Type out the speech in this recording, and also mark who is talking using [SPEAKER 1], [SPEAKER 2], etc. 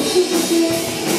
[SPEAKER 1] すいません。